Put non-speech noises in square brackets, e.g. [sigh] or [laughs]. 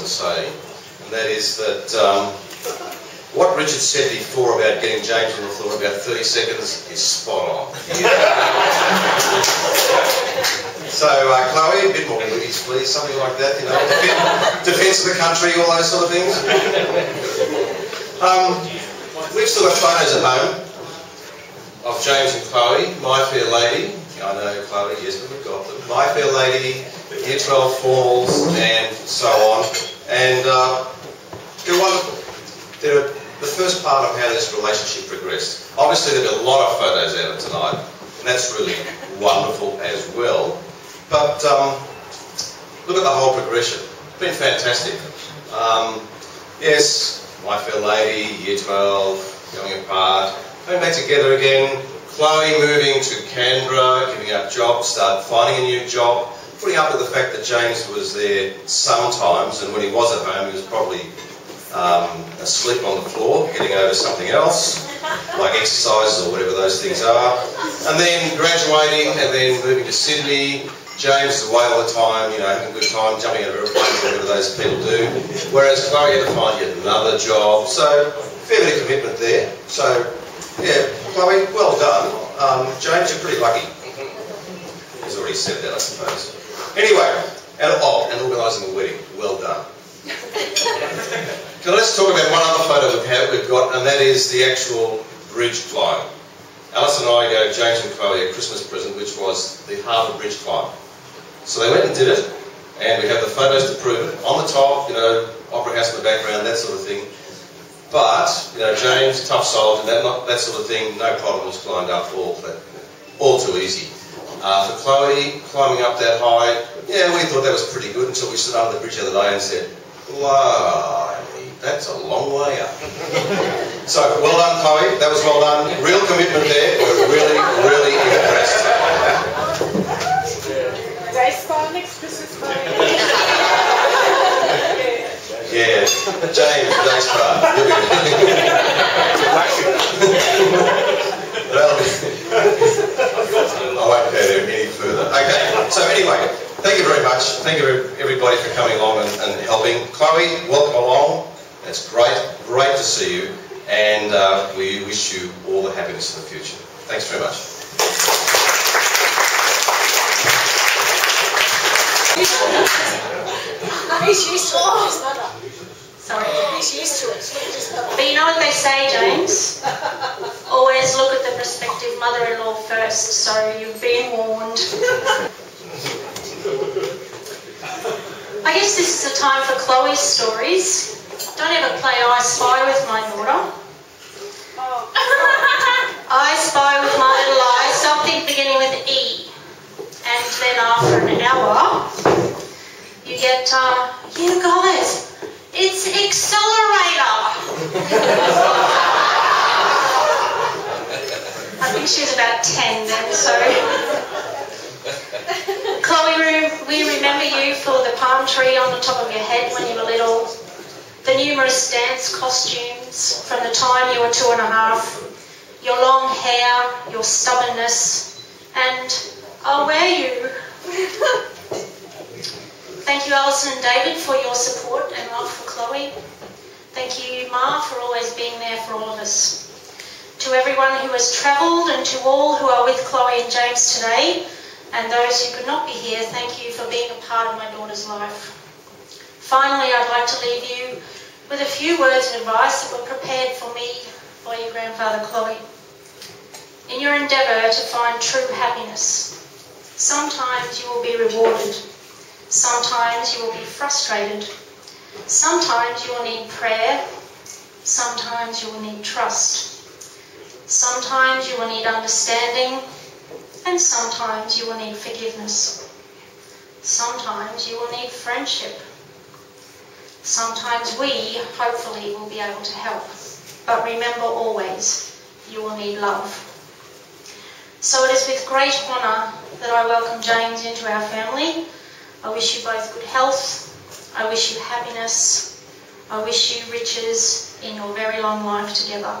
to say, and that is that um, what Richard said before about getting James on the floor in about 30 seconds is spot on. [laughs] so, uh, Cloe, a bit more movies, please, something like that, you know, defence of the country, all those sort of things. Um, we've still got photos at home of James and Cloe, my fair lady. I know Cloe, yes, but we've got them. My fair lady, Year 12 formals, and so on. And uh, they're wonderful. They're the first part of how this relationship progressed. Obviously, there been a lot of photos out of tonight, and that's really wonderful as well. But um, look at the whole progression. It's been fantastic. Um, yes, my fair lady, year 12, going apart, coming back together again, Cloe moving to Canberra, giving up jobs, start finding a new job, putting up with the fact that James was there sometimes, and when he was at home, he was probably um, asleep on the floor, getting over something else, like exercises or whatever those things are. And then graduating and then moving to Sydney. James is away all the time, you know, having a good time, jumping out of aeroplanes, whatever those people do. Whereas Cloe had to find yet another job. So, fair bit of commitment there. So, yeah, Cloe, well done. Um, James, you're pretty lucky. He's already said that, I suppose. Anyway, and, oh, and organising a wedding. Well done. So let's talk about one other photo we've, had, we've got, and that is the actual bridge climb. Alice and I gave James and Cloe a Christmas present, which was the Harbour Bridge climb. So they went and did it, and we have the photos to prove it. On the top, you know, Opera House in the background, that sort of thing. But, you know, James, tough and that, not, that sort of thing, no problems, climbed up all, but all too easy. Uh, for Cloe, climbing up that high, yeah, we thought that was pretty good until we stood under the bridge the other day and said, blimey, that's a long way up. [laughs] so, well done, Cloe, that was well done. Real commitment there, we're really, really impressed. Race car next Christmas Yeah, James, nice part. well, I won't go there any further. Okay, so anyway, thank you very much. Thank you everybody for coming along and, and helping. Cloe, welcome along. That's great, great to see you, and uh, we wish you all the happiness in the future. Thanks very much. He's used to it. Sorry, he's used to it. But you know what they say, James? Always look at the prospective mother-in-law first, so you've been warned. I guess this is the time for Cloe's stories. Don't ever play I Spy with my daughter. Oh. I Spy with my little eye, something beginning with E. And then after an hour, you get, uh, you guys, it's accelerator. [laughs] I think she was about 10 then, so. Cloe, we remember you for the palm tree on the top of your head when you were little, the numerous dance costumes from the time you were two and a half, your long hair, your stubbornness, and I'll wear you? [laughs] Thank you, Alison and David, for your support and love for Cloe. Thank you, Ma, for always being there for all of us. To everyone who has travelled and to all who are with Cloe and James today, and those who could not be here, thank you for being a part of my daughter's life. Finally, I'd like to leave you with a few words of advice that were prepared for me by your grandfather Cloe. In your endeavour to find true happiness, sometimes you will be rewarded Sometimes you will be frustrated. Sometimes you will need prayer. Sometimes you will need trust. Sometimes you will need understanding. And sometimes you will need forgiveness. Sometimes you will need friendship. Sometimes we, hopefully, will be able to help. But remember always, you will need love. So it is with great honour that I welcome James into our family I wish you both good health. I wish you happiness. I wish you riches in your very long life together.